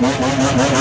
no, no, no, no,